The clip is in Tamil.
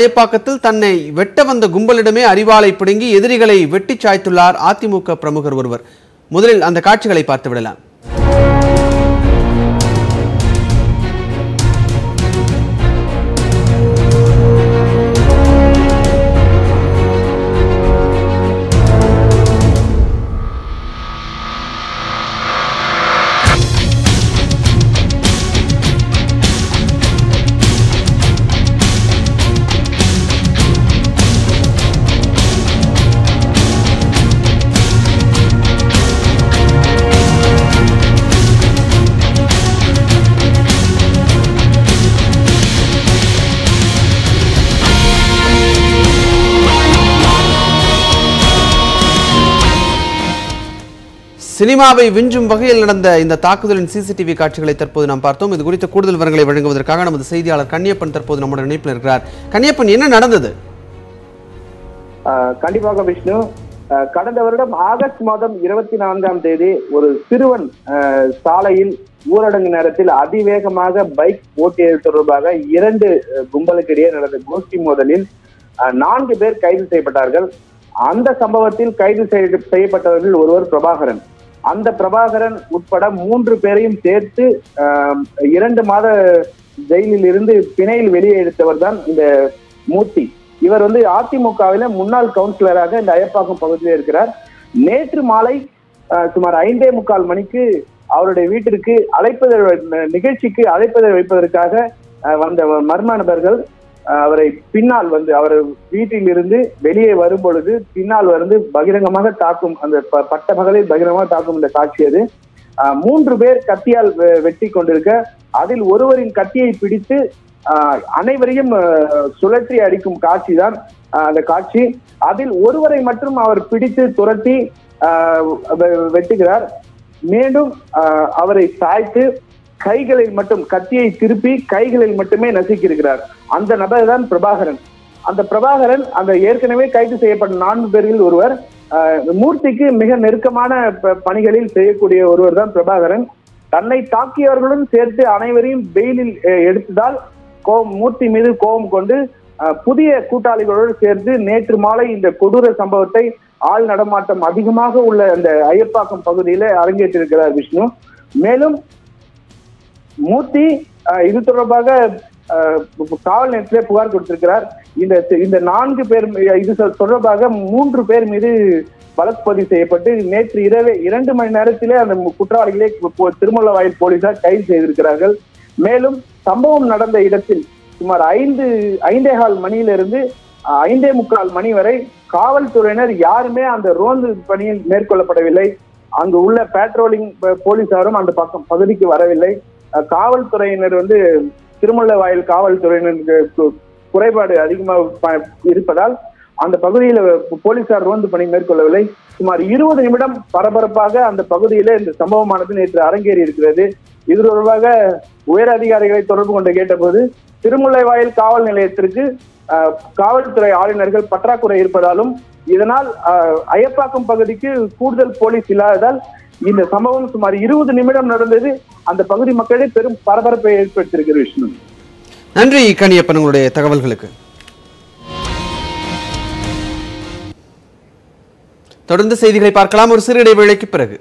சேப்பாக்கத்தில் தன்னை வெட்ட வந்த கும்பலிடமே அறிவாலை பிடுங்கி எதிரிகளை வெட்டிச் சாய்த்துள்ளார் அதிமுக பிரமுகர் ஒருவர். முதலில் அந்த காட்சிகளை பார்த்து விடலாம். சினிமாவை விஞ்சும் வகையில் நடந்த இந்த தாக்குதலின் சிசிடிவி காட்சிகளை தற்போது நாம் பார்த்தோம். இது குறித்த கூடுதல் விவரங்களை வழங்குவதற்காக நமது செய்தியாளர் கன்னியப்பன் தற்போது நம்முடைய இணைப்பில் இருக்கிறார். கன்னியப்பன் என்ன நடந்தது? ஆஹ் கண்டிப்பாக விஷ்ணு. கடந்த வருடம் ஆகஸ்ட் மாதம் இருபத்தி நான்காம் தேதி ஒரு சிறுவன் ஆஹ் சாலையில் ஊரடங்கு நேரத்தில் அதிவேகமாக பைக் ஓட்டியது தொடர்பாக இரண்டு கும்பலுக்கிடையே கும்பலுக்கு இடையே நடந்த கோஷ்டி மோதலில் நான்கு பேர் கைது செய்யப்பட்டார்கள். அந்த சம்பவத்தில் கைது செய்ய- செய்யப்பட்டவர்கள் ஒருவர் பிரபாகரன். அந்த பிரபாகரன் உட்பட மூன்று பேரையும் சேர்த்து இரண்டு மாத ஜெயிலில் இருந்து பிணையில் வெளியே எடுத்தவர் தான் இந்த மூர்த்தி. இவர் வந்து அதிமுகவில முன்னாள் கவுன்சிலராக இந்த அயப்பாக்கம் பகுதியில் இருக்கிறார். நேற்று மாலை சுமார் ஐந்தே முக்கால் மணிக்கு அவருடைய வீட்டிற்கு அழைப்பதை நிகழ்ச்சிக்கு அழைப்பதை வைப்பதற்காக வந்த மர்ம நபர்கள் அவரை பின்னால் வந்து அவர் வீட்டில் இருந்து வெளியே வரும் பொழுது பின்னால் வந்து பகிரங்கமாக தாக்கும் அந்த ப- பட்ட பகலில் பகிரங்கமாக தாக்கும் இந்த காட்சி அது. மூன்று பேர் கத்தியால் வெ- வெட்டி கொண்டிருக்க அதில் ஒருவரின் கத்தியை பிடித்து அனைவரையும் சுழற்றி அடிக்கும் காட்சி தான் அந்த காட்சி. அதில் ஒருவரை மட்டும் அவர் பிடித்து துரத்தி வெ- வெட்டுகிறார். மீண்டும் அவரை சாய்த்து கைகளில் மட்டும் கத்தியை திருப்பி கைகளில் மட்டுமே நசுக்கியிருக்கிறார். அந்த நபர் தான் பிரபாகரன். அந்த பிரபாகரன் அந்த ஏற்கனவே கைது செய்யப்பட்ட நான்கு பேரில் ஒருவர் மூர்த்திக்கு மிக நெருக்கமான ப- பணிகளில் செய்யக்கூடிய ஒருவர் தான் பிரபாகரன். தன்னை தாக்கியவர்களுடன் சேர்த்து அனைவரையும் பெயிலில் எடுத்ததால் கோபம் மூர்த்தி மீது கோபம் கொண்டு புதிய கூட்டாளிகளோடு சேர்த்து நேற்று மாலை இந்த கொடூர சம்பவத்தை ஆள் நடமாட்டம் அதிகமாக உள்ள அந்த ஐயப்பாக்கம் பகுதியில அரங்கேற்றிருக்கிறார் விஷ்ணு. மேலும் மூர்த்தி இது தொடர்பாக காவல் நிலையத்திலே புகார் கொடுத்திருக்கிறார். இந்த இந்த நான்கு பேர் இது தொடர்பாக மூன்று பேர் மீது வழக்கு பதிவு செய்யப்பட்டு நேற்று இரவே இரண்டு மணி நேரத்திலே அந்த குற்றவாளிகளை திருமலவாயில் போலீசார் கைது செய்திருக்கிறார்கள். மேலும் சம்பவம் நடந்த இடத்தில் சுமார் ஐந்து ஐந்தே கால் மணியிலிருந்து ஐந்தே முக்கால் மணி வரை காவல்துறையினர் யாருமே அந்த ரோந்து பணியில் மேற்கொள்ளப்படவில்லை. அங்கு உள்ள பேட்ரோலிங் போலீசாரும் அந்த பக்கம் பகுதிக்கு வரவில்லை. காவல்துறையினர் வந்து திருமல்லவாயில் காவல்துறையினருக்கு குறைபாடு அதிகமாக இருப்பதால் அந்த பகுதியில் போலீசார் ரோந்து பணி மேற்கொள்ளவில்லை. சுமார் இருபது நிமிடம் பரபரப்பாக அந்த பகுதியில இந்த சம்பவமானது நேற்று அரங்கேறி இருக்கிறது. இது தொடர்பாக உயர் அதிகாரிகளை தொடர்பு கொண்டு கேட்டபோது திருமுல்லைவாயில் காவல் நிலையத்திற்கு காவல்துறை ஆளுநர்கள் பற்றாக்குறை இருப்பதாலும் இதனால் அயப்பாக்கம் பகுதிக்கு கூடுதல் போலீஸ் இல்லாததால் இந்த சம்பவம் சுமார் இருபது நிமிடம் நடந்தது. அந்த பகுதி மக்களே பெரும் பரபரப்பை ஏற்படுத்தியிருக்கிற விஷ்ணு நன்றி கனியப்பன் உங்களுடைய தகவல்களுக்கு. தொடர்ந்து செய்திகளை பார்க்கலாம். ஒரு சிறு இடைவேளைக்கு பிறகு.